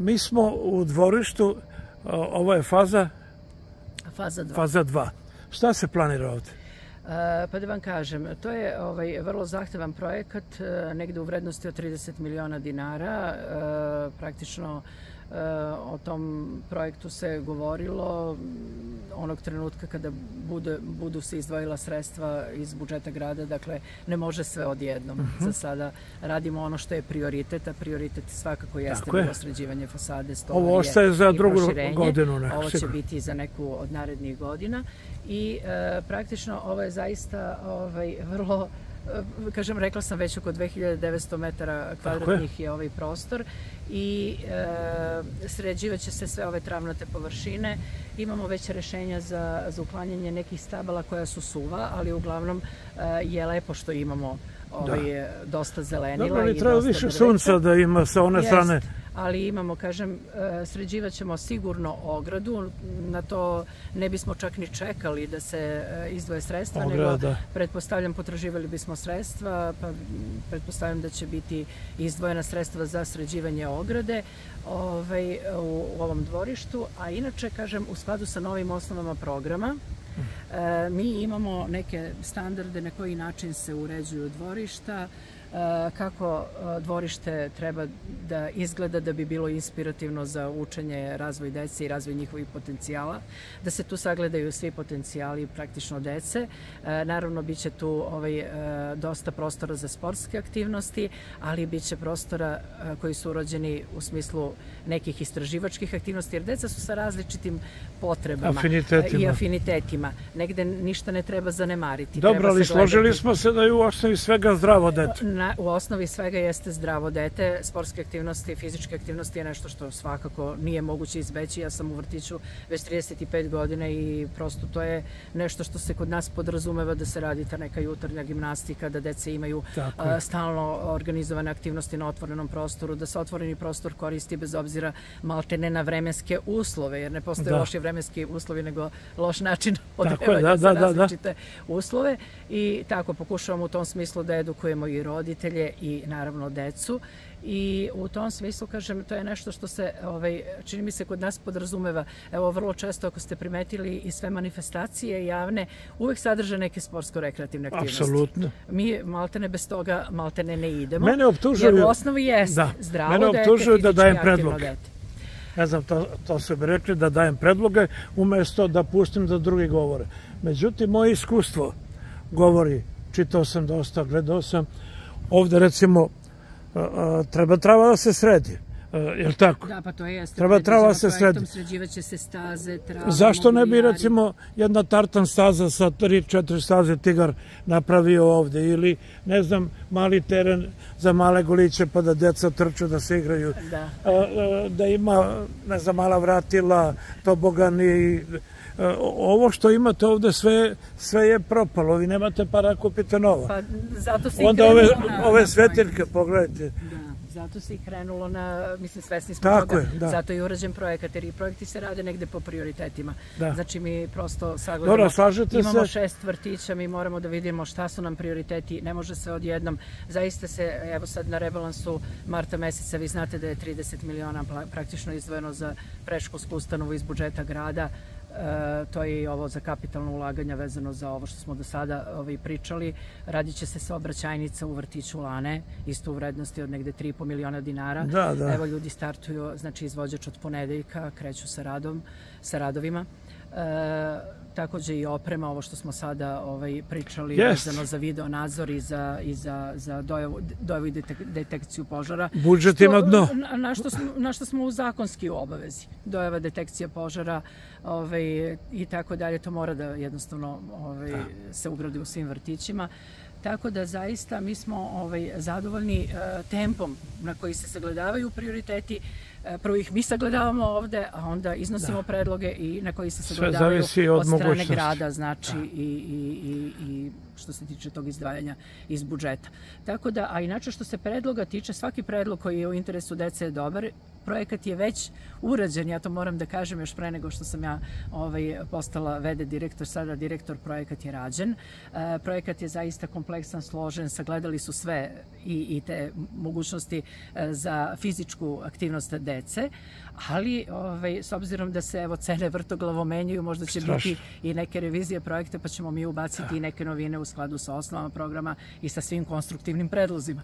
Mi smo u dvorištu, ovo je faza? Faza 2. Faza 2. Šta se planira ovde? Pa da vam kažem, to je ovaj, vrlo zahtevan projekat, negde u vrednosti od 30 miliona dinara, praktično o tom projektu se govorilo onog trenutka kada bude, budu se izdvojila sredstva iz budžeta grada, dakle ne može sve odjednom. Uh mhm. -huh. Za sada radimo ono što je prioritet, a prioritet svakako jeste bilo sređivanje fasade, stolarije Ovo ostaje za drugu godinu. Nek, ovo će biti za neku od narednih godina i e, praktično ovo je zaista ovaj, vrlo kažem, rekla sam već oko 2900 metara kvadratnih je. je ovaj prostor i e, sređivaće se sve ove travnate površine. Imamo već rešenja za, za uklanjanje nekih stabala koja su suva, ali uglavnom e, je lepo što imamo ovaj, da. dosta zelenila. Dobro, ali treba više sunca da ima sa one Jest. strane ali imamo, kažem, e, sređivat ćemo sigurno ogradu, na to ne bismo čak ni čekali da se e, izdvoje sredstva, Ograda. nego pretpostavljam potraživali bismo sredstva, pa pretpostavljam da će biti izdvojena sredstva za sređivanje ograde ovaj, u, u ovom dvorištu, a inače, kažem, u skladu sa novim osnovama programa, E, mi imamo neke standarde na koji način se uređuju dvorišta, kako e, dvorište treba da izgleda da bi bilo inspirativno za učenje, razvoj dece i razvoj njihovih potencijala, da se tu sagledaju svi potencijali praktično dece. E, naravno, bit će tu ovaj, dosta prostora za sportske aktivnosti, ali bit će prostora koji su urođeni u smislu nekih istraživačkih aktivnosti, jer deca su sa različitim potrebama afinitetima. i afinitetima. Negde ništa ne treba zanemariti. Dobro, ali složili smo se da je u osnovi svega zdravo dete na, u osnovi svega jeste zdravo dete. Sportske aktivnosti, fizičke aktivnosti je nešto što svakako nije moguće izbeći. Ja sam u vrtiću već 35 godina i prosto to je nešto što se kod nas podrazumeva da se radi ta neka jutarnja gimnastika, da dece imaju a, stalno organizovane aktivnosti na otvorenom prostoru, da se otvoreni prostor koristi bez obzira maltene na vremenske uslove, jer ne postoje da. loši vremenski uslovi, nego loš način odrevanja da, da, različite da, da. uslove. I tako pokušavamo u tom smislu da edukujemo i rodi roditelje i naravno decu i u tom smislu kažem to je nešto što se ovaj čini mi se kod nas podrazumeva evo vrlo često ako ste primetili i sve manifestacije javne uvek sadrže neke sportsko rekreativne aktivnosti. Apsolutno. Mi maltene bez toga maltene ne idemo. Mene optužuju jer u osnovi jeste da. zdravo Mene optužuju da dajem predloge. Ne znam, to, to su bi rekli da dajem predloge umesto da pustim da drugi govore. Međutim, moje iskustvo govori, čitao sam dosta, gledao sam, ovde recimo treba trava da se sredi. Je li tako? Da, pa to je jeste. Treba trava da se sredi. Sređivaće se staze, trava, Zašto ne bi recimo jedna tartan staza sa 3-4 staze tigar napravio ovde ili ne znam mali teren za male goliće pa da deca trču da se igraju. Da. Da ima ne znam mala vratila, tobogani E, ovo što imate ovde sve, sve je propalo, vi nemate para kupite novo. Pa zato se Onda ove, na, ove svetiljke, pogledajte. Da, zato se i krenulo na, mislim, svesni smo Tako toga, je, da. zato je urađen projekat, jer i projekti se rade negde po prioritetima. Da. Znači mi prosto sagledamo, Dobro, slažete imamo se... šest vrtića, mi moramo da vidimo šta su nam prioriteti, ne može se odjednom, zaista se, evo sad na rebalansu marta meseca, vi znate da je 30 miliona praktično izdvojeno za preškolsku ustanovu iz budžeta grada, E, to je i ovo za kapitalno ulaganja vezano za ovo što smo do sada ovaj, pričali. Radit će se saobraćajnica u vrtiću Lane, isto u vrednosti od negde 3,5 miliona dinara. Da, da. Evo ljudi startuju, znači izvođač od ponedeljka, kreću sa radom, sa radovima. E, takođe i oprema, ovo što smo sada ovaj, pričali yes. vezano za video nadzor i za, i za, za dojavu, dojavu i detek, detekciju požara. Budžet što, ima dno. Na, na, što smo, na što smo u zakonski u obavezi. Dojava detekcija požara ovaj, i tako dalje. To mora da jednostavno ovaj, da. se ugradi u svim vrtićima. Tako da zaista mi smo ovaj, zadovoljni uh, tempom na koji se sagledavaju prioriteti. Uh, prvo ih mi sagledavamo ovde, a onda iznosimo da. predloge i na koji se sagledavaju od, od strane grada, znači da. i, i, i, i što se tiče tog izdvajanja iz budžeta. Tako da, a inače što se predloga tiče, svaki predlog koji je u interesu dece je dobar projekat je već urađen, ja to moram da kažem još pre nego što sam ja ovaj, postala vede direktor, sada direktor projekat je rađen. E, projekat je zaista kompleksan, složen, sagledali su sve i, i te mogućnosti e, za fizičku aktivnost dece, ali ovaj, s obzirom da se evo cene vrtoglavo menjaju, možda će Strašno. biti i neke revizije projekta, pa ćemo mi ubaciti da. i neke novine u skladu sa osnovama programa i sa svim konstruktivnim predlozima.